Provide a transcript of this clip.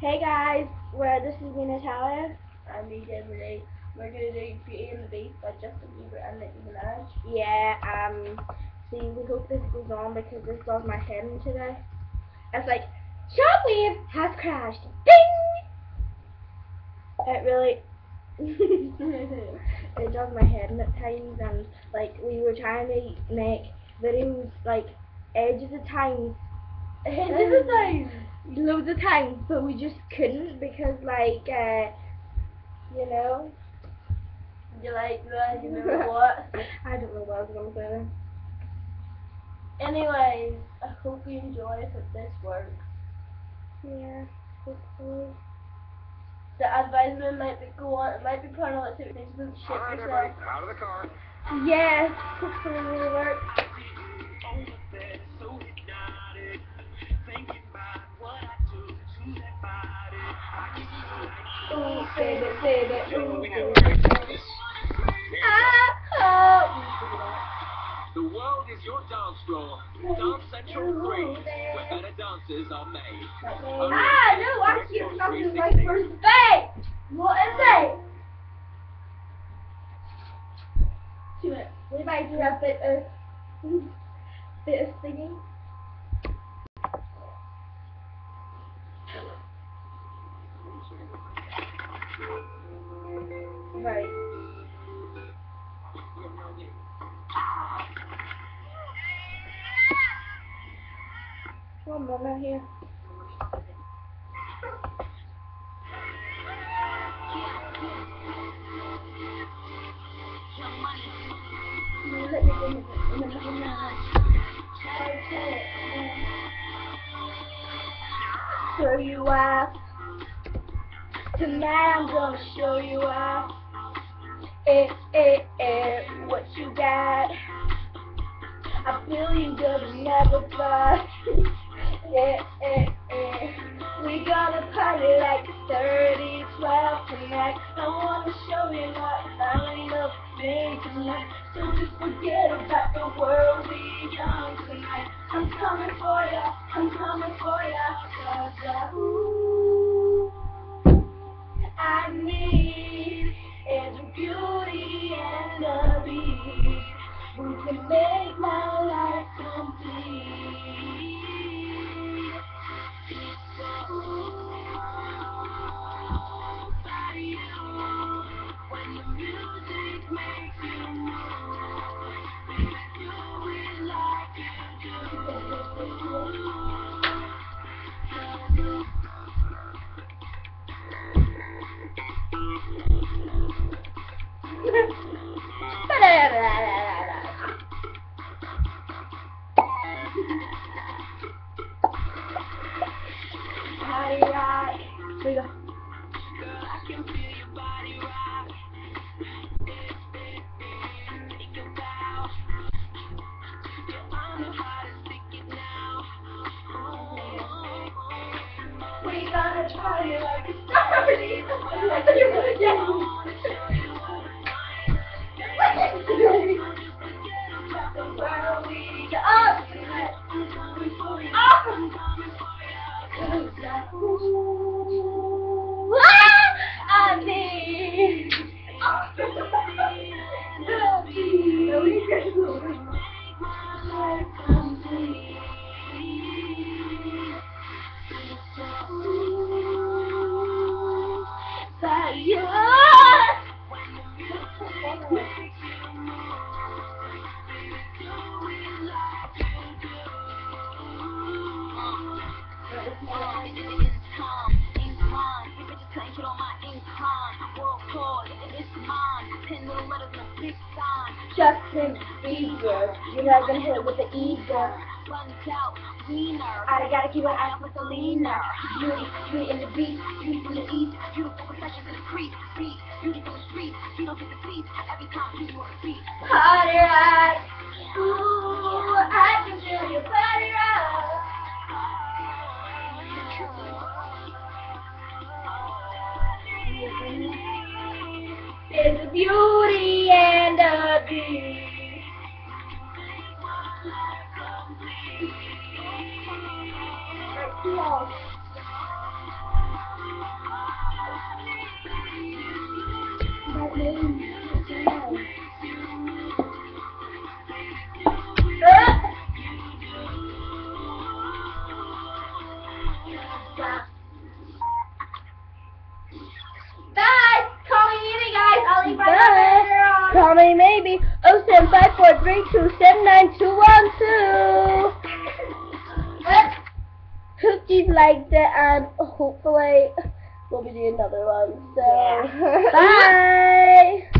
Hey guys, well this is me Natalia. I'm me, Desiree. We're gonna do Beauty and the Beast by Justin Bieber and Nicki Minaj. Yeah, um, see, we hope this goes on because this does my head in today. It's like, Shockwave has crashed. Ding! It really, it does my head in at times and like we were trying to make videos like ages of time. Ages of time. Loads of times, but we just couldn't because like, uh, you know, You like that? You know what? I don't know what I was gonna say. Anyways, I hope you enjoy it if this works. Yeah, hopefully. The advisement might be go on, it might be paralytic, so don't shit Alright, yourself. everybody, out of the car. Yes, hopefully The world is your dance floor. Dance Central 3, where better dances are made. Ah, no, not just my first day. What is it? We might do a bit of, bit of singing. Right. One moment here. Show you off. Tonight I'm gonna show you off. Eh, eh, eh, what you got? A billion good never bust. yeah, eh, eh. We gonna party like it's 30, 12 tonight. I wanna show you what kind of thing tonight. So just forget about the world we young tonight. I'm coming for ya, I'm coming for ya. Cause uh, ooh, I need is a beauty and a beast who can make my life complete. Here we go. We gotta party like it's. I police station Justin Bieber, you're not gonna hit it with the eager. Runs out, leaner. I gotta keep an eye out for the leaner. Beauty, beauty in the beat, beauty from the east, beautiful reflections in the crease, beat, beauty from the street, you don't get the seats every time you want to beat. Party rock, ooh, I can feel your body rock. It's a beauty and Oh. That call me maybe. Oh seven five four three two seven nine two one two. Hope you liked it, and hopefully we'll be doing another one. So Yeah. bye.